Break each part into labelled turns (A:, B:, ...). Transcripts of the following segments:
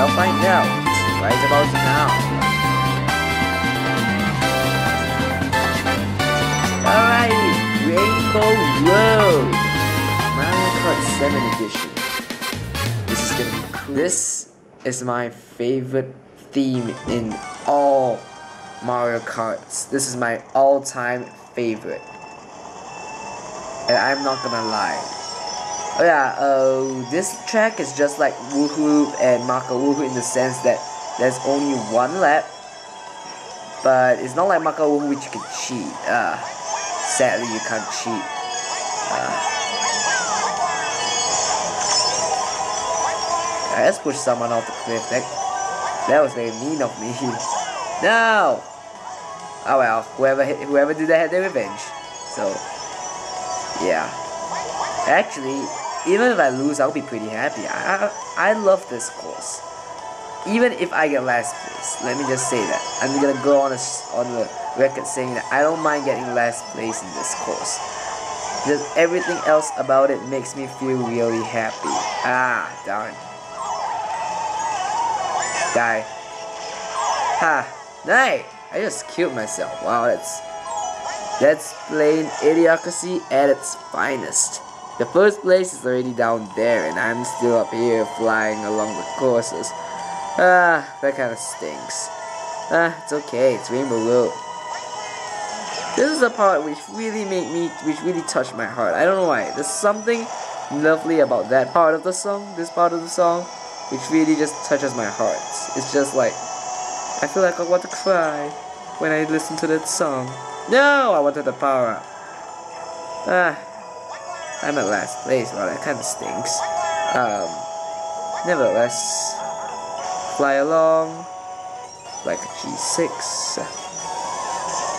A: shall find out right about now. Alrighty, Rainbow Road, Mario Kart 7 edition. This is gonna be cool. This is my favorite theme in all Mario Karts. This is my all-time favorite. And I'm not gonna lie. Oh yeah, uh, this track is just like Wuhu and Maka Wuhu in the sense that there's only one lap. But it's not like Maka Wuhu which you can cheat. Uh, sadly you can't cheat. Uh, I just pushed someone off the cliff. That, that was very mean of me. no! Oh well, whoever whoever did that had their revenge. So, yeah. Actually, even if I lose, I'll be pretty happy. I, I, I love this course. Even if I get last place, let me just say that. I'm gonna go on a, on the record saying that I don't mind getting last place in this course. Just everything else about it makes me feel really happy. Ah, darn. Die. Ha. Nice. I just killed myself. Wow, that's that's plain idiocracy at its finest. The first place is already down there, and I'm still up here flying along the courses. Ah, that kind of stinks. Ah, it's okay. It's Rainbow Road. This is the part which really made me, which really touched my heart. I don't know why. There's something lovely about that part of the song, this part of the song, which really just touches my heart. It's just like I feel like I want to cry when I listen to that song. No, I wanted the power up. Ah, I'm at last place. Well, that kind of stinks. Um, nevertheless, fly along like a G6.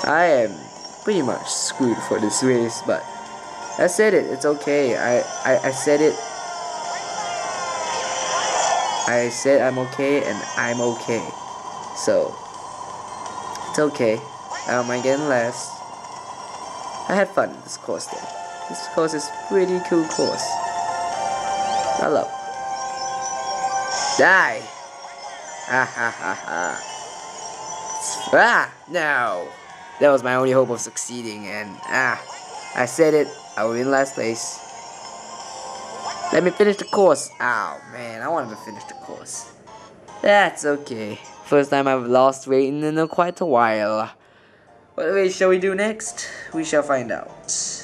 A: I am pretty much screwed for this race, but I said it. It's okay. I, I, I said it. I said I'm okay, and I'm okay. So, it's okay. I don't mind getting last. I had fun in this course though. This course is pretty cool course. Hello. Die! Ha ha ha ha. Ah! No! That was my only hope of succeeding and ah, I said it, I will in last place. Let me finish the course. Oh man, I wanted to finish the course. That's okay. First time I've lost weight in quite a while. What shall we do next? We shall find out.